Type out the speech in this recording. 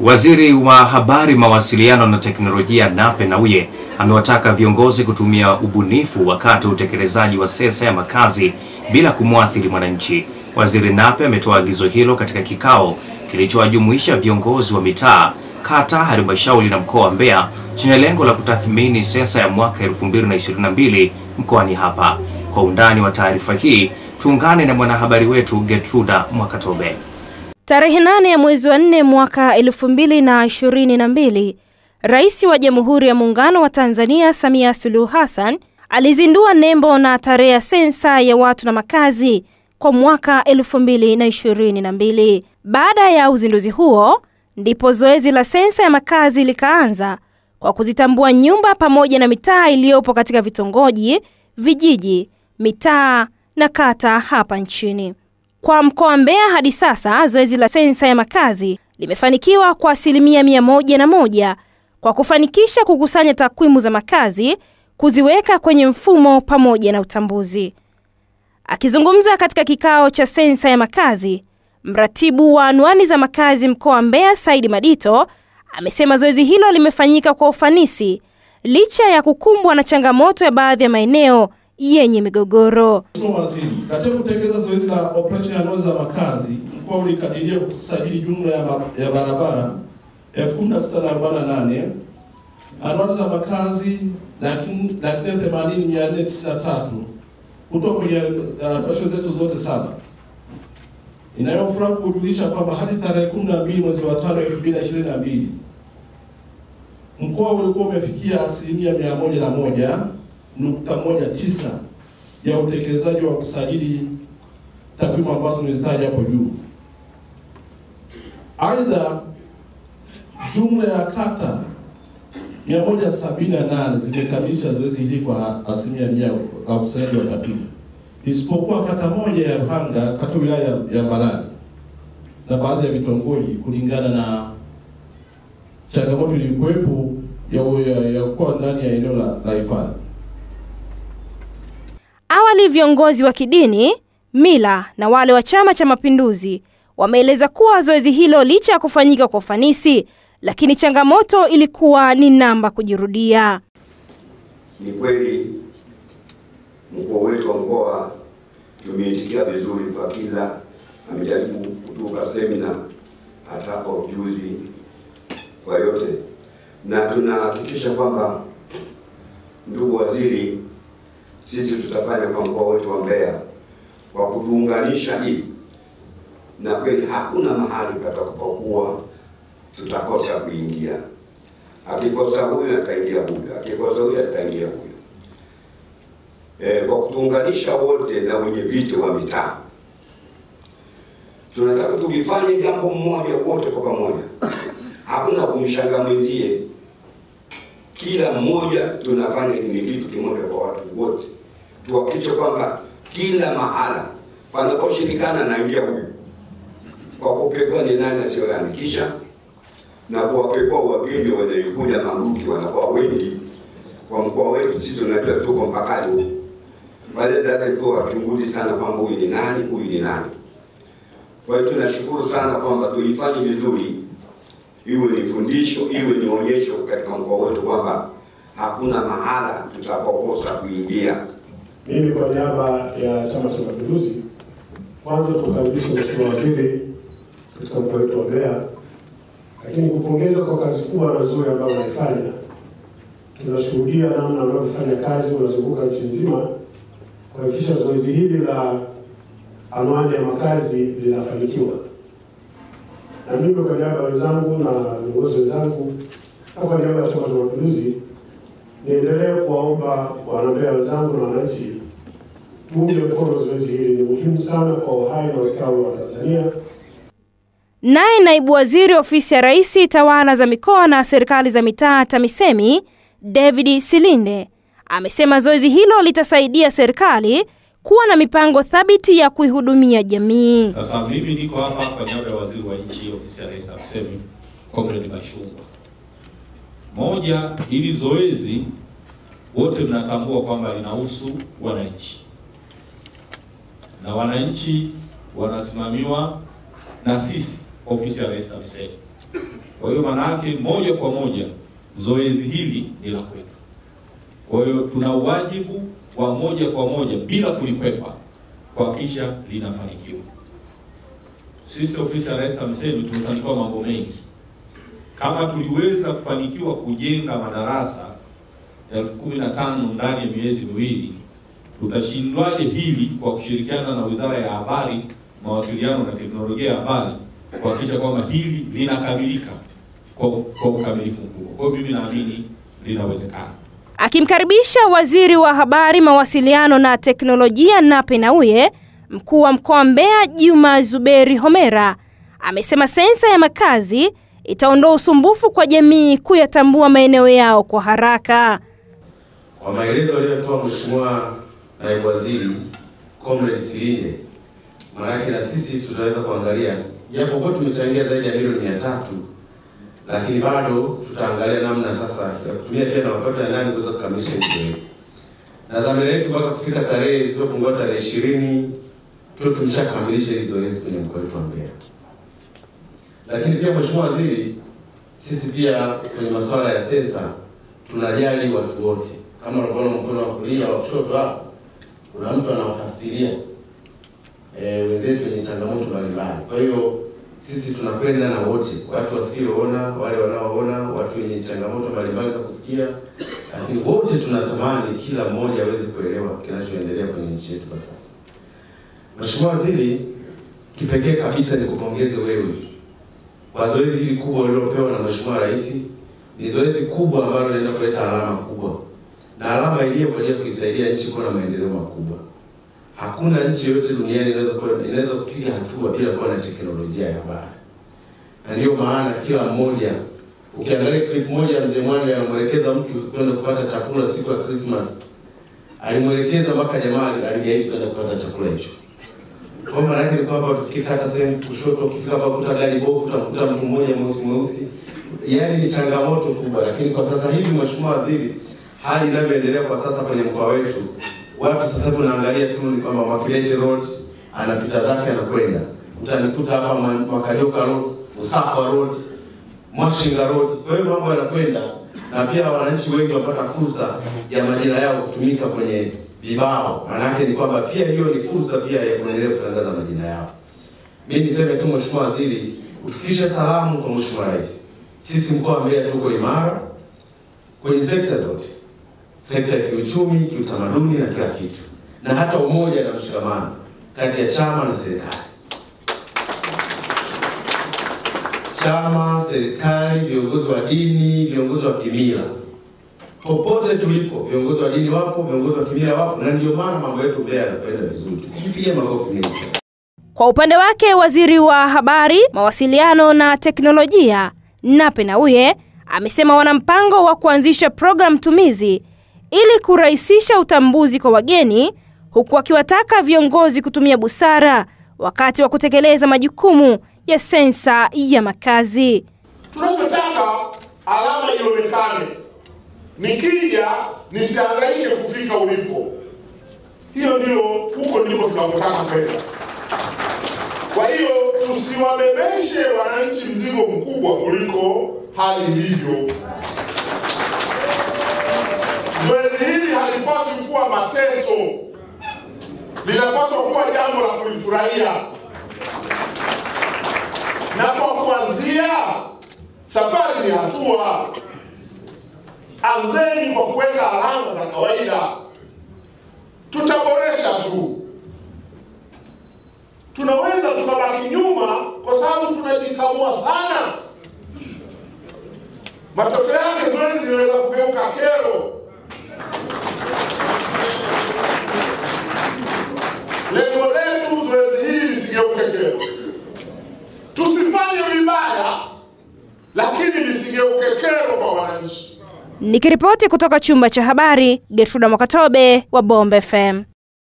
Waziri wa Habari, Mawasiliano na Teknolojia Nape Nnauye amewataka viongozi kutumia ubunifu wakati wa utekelezaji wa sensa ya makazi bila kumwathiri mwananchi. Waziri Nape ametoa agizo hilo katika kikao kilichowajumuisha viongozi wa mitaa, kata, halmashauri na mkoa wa Mbeya chenye lengo la kutathmini sensa ya mwaka 2022 mkoani hapa. Kwa undani wa taarifa hii, tuungane na mwanahabari wetu Getruda Mwakatobe. Tarehe nane ya mwezi wa nne mwaka elfu mbili na ishirini na mbili Rais wa Jamhuri ya Muungano wa Tanzania Samia Suluhu Hassan alizindua nembo na tarehe ya sensa ya watu na makazi kwa mwaka elfu mbili na ishirini na mbili. Baada ya uzinduzi huo ndipo zoezi la sensa ya makazi likaanza kwa kuzitambua nyumba pamoja na mitaa iliyopo katika vitongoji, vijiji, mitaa na kata hapa nchini. Kwa mkoa wa Mbeya hadi sasa zoezi la sensa ya makazi limefanikiwa kwa asilimia mia moja na moja kwa kufanikisha kukusanya takwimu za makazi, kuziweka kwenye mfumo pamoja na utambuzi. Akizungumza katika kikao cha sensa ya makazi, mratibu wa anwani za makazi mkoa wa Mbeya Saidi Madito amesema zoezi hilo limefanyika kwa ufanisi licha ya kukumbwa na changamoto ya baadhi ya maeneo yenye migogoro. Waziri, katika kutekeleza zoezi la operesheni ya nozi za makazi, mkoa ulikadiria kusajili jumla ya, barabara 1648 anwani za makazi laki nne themanini mia nne tisini na tatu kutoka kwenye halmashauri zetu zote saba. Inayofuraha kujulisha kwamba hadi tarehe 12 mwezi wa 5 2022 mkoa ulikuwa umefikia asilimia mia moja na moja nukta moja tisa ya utekelezaji wa kusajili takwimu ambazo nimezitaja hapo juu. Aidha, jumla ya kata 178 zimekamilisha zoezi hili kwa asilimia mia ya ukusanyaji wa takwimu, isipokuwa kata moja ya Ruhanga katika wilaya ya Mbarali na baadhi ya vitongoji kulingana na changamoto iliyokuwepo ya, ya, ya kuwa ndani ya eneo la, la hifadhi. Awali viongozi wa kidini, mila na wale wa Chama cha Mapinduzi wameeleza kuwa zoezi hilo licha ya kufanyika kwa ufanisi, lakini changamoto ilikuwa ni namba kujirudia. Ni kweli mkuu wetu wa mkoa tumeitikia vizuri kwa kila, amejaribu kutupa semina juzi ujuzi kwa yote, na tunahakikisha kwamba, ndugu waziri, sisi tutafanya kwa mkoa wetu wa Mbeya kwa kutuunganisha hili, na kweli hakuna mahali patakapokuwa tutakosa kuingia. Akikosa huyo ataingia huyo akikosa huyo ataingia huyo E, kwa kutuunganisha wote na wenye viti wa mitaa, tunataka tulifanye jambo mmoja wote kwa pamoja, hakuna kumshanga mwenzie. Kila mmoja tunafanya ni kitu kimoja kwa watu wote, tuhakikishe kwamba kila mahala panaposhirikana naingia huyu, kwa kupekua ni nani asiyoandikisha na kuwapekua wageni wanaokuja mamluki wanakuwa wengi. Kwa mkoa wetu sisi tunajua tuko mpakani huko wale dada ilikuwa wachunguzi sana kwamba huyu ni nani, huyu ni nani. Kwa hiyo tunashukuru sana kwamba tuifanye vizuri, iwe ni fundisho, iwe ni onyesho katika mkoa wetu kwamba hakuna mahala tutapokosa kuingia. Mimi kwa niaba ya Chama cha Mapinduzi, kwanza tukaribisha Mheshimiwa Waziri katika mkoa wetu wa Mbeya, lakini kupongeza kwa kazi kubwa na nzuri ambayo unaifanya. Tunashuhudia namna unavyofanya kazi, unazunguka nchi nzima kuhakikisha zoezi hili la anwani ya makazi linafanikiwa. Mimi kwa niaba ya wenzangu na viongozi wenzangu na kwa niaba ya Chama cha Mapinduzi niendelee kuwaomba wanambea wenzangu na wananchi tuunge mkono zoezi hili, ni muhimu sana kwa uhai na ustawi wa Tanzania. Naye naibu waziri ofisi ya Rais, tawala za mikoa na serikali za mitaa, TAMISEMI, David Silinde amesema zoezi hilo litasaidia serikali kuwa na mipango thabiti ya kuihudumia jamii. Sasa mimi niko hapa kwa niaba ya waziri wa nchi ofisi ya Rais TAMISEMI, Comrade Bashungwa. Moja, ili zoezi wote mnatambua kwamba linahusu wananchi na wananchi wanasimamiwa na sisi ofisi ya Rais TAMISEMI. Kwa hiyo maana yake moja kwa moja zoezi hili ni la kwetu. Kwa hiyo tuna wajibu wa moja kwa moja bila kulikwepa kuhakikisha linafanikiwa. Sisi ofisi ya Rais TAMISEMI tumefanikiwa mambo mengi. Kama tuliweza kufanikiwa kujenga madarasa elfu kumi na tano ndani ya miezi miwili, tutashindwaje hili kwa kushirikiana na Wizara ya Habari, Mawasiliano na Teknolojia ya Habari kuhakikisha kwamba hili linakamilika kwa, kwa ukamilifu mkubwa. Kwa hiyo mimi naamini linawezekana. Akimkaribisha waziri wa habari, mawasiliano na teknolojia Nape Nnauye, mkuu wa mkoa wa Mbeya Juma Zuberi Homera amesema sensa ya makazi itaondoa usumbufu kwa jamii kuyatambua maeneo yao kwa haraka. Kwa maelezo aliyotoa Mheshimiwa Naibu Waziri Comrade Silinde, maanake na sisi tutaweza kuangalia, japokuwa tumechangia zaidi ya milioni mia tatu lakini bado tutaangalia namna sasa ya kutumia pia na mapato ya ndani kuweza kukamilisha zoezi, na dhamira yetu mpaka kufika tarehe zisizopungua tarehe ishirini tu tumeshakamilisha hili zoezi kwenye mkoa wetu wa Mbeya. Lakini pia Mheshimiwa Waziri, sisi pia kwenye masuala ya sensa tunajali watu wote, kama unavyoona mkono wa kulia wa kushoto hapo, kuna mtu anaotafsiria e, wenzetu wenye changamoto mbalimbali. Kwa hiyo sisi tunakwenda na wote, watu wasioona, wale wanaoona, watu wenye changamoto mbalimbali za kusikia, lakini wote tunatamani kila mmoja aweze kuelewa kinachoendelea kwenye nchi yetu kwa sasa. Mheshimiwa Waziri, kipekee kabisa ni kupongeze wewe kwa zoezi hili kubwa ulilopewa na Mheshimiwa Rais. Ni zoezi kubwa ambalo linaenda kuleta alama kubwa, na alama iliyo kwa ajili ya kuisaidia nchi kuwa na maendeleo makubwa. Hakuna nchi yoyote duniani inaweza kuwa inaweza kupiga hatua bila kuwa na teknolojia ya habari, na ndiyo maana kila mmoja, ukiangalia clip moja mzee Mwande anamwelekeza mtu kwenda kupata chakula siku ya Christmas, alimwelekeza mpaka jamaa alijaribu kwenda kupata chakula hicho. Kwa maana yake ni kwamba tukifika hata sehemu kushoto, ukifika hapa kuta gari bovu, utamkuta mtu mmoja mweusi mweusi, yaani ni changamoto kubwa. Lakini kwa sasa hivi, Mheshimiwa Waziri, hali inavyoendelea kwa sasa kwenye mkoa wetu watu sasa hivi unaangalia tu ni kwamba Mwakilete Road anapita zake anakwenda, utanikuta hapa Mwakajoka Road, Usafa Road, Mwashinga Road. Kwa hiyo mambo yanakwenda, na pia wananchi wengi wapata fursa ya majina yao kutumika kwenye vibao. Maana yake ni kwamba pia hiyo ni fursa pia ya kuendelea kutangaza majina yao. Mimi niseme tu Mheshimiwa Waziri, ufikishe salamu kwa Mheshimiwa Rais. Sisi mkoa wa Mbeya tuko imara kwenye sekta zote sekta ya kiuchumi, kiutamaduni na kila kitu, na hata umoja na mshikamano kati ya chama na serikali. Chama, serikali, viongozi wa dini, viongozi wa kimila, popote tulipo, viongozi wa dini wapo, viongozi wa kimila wapo, na ndio maana mambo yetu Mbeya yanakwenda vizuri. pia makofi mengi. Kwa upande wake, waziri wa habari, mawasiliano na teknolojia Nape Nnauye amesema wana mpango wa kuanzisha programu tumizi ili kurahisisha utambuzi kwa wageni huku akiwataka viongozi kutumia busara wakati wa kutekeleza majukumu ya sensa ya makazi. Tunachotaka alama ionekane, nikija nisihangaike kufika ulipo. Hiyo ndio, huko ndiko tunakotaka kwenda. Kwa hiyo tusiwabebeshe wananchi mzigo mkubwa kuliko hali ilivyo. Kuwa mateso, linapaswa kuwa jambo la kulifurahia. Na kwa kuanzia, safari ni hatua. Anzeni kwa kuweka alama za kawaida, tutaboresha tu. Tunaweza tukabaki nyuma kwa sababu tunajikamua sana. Matokeo yake zoezi linaweza kugeuka kero. Lengo letu zoezi hili lisigeuke kero. Tusifanye lakini lisigeuke kero kwa wananchi. Nikiripoti kutoka chumba cha habari, Gertruda Mwakatobe wa Bombe FM.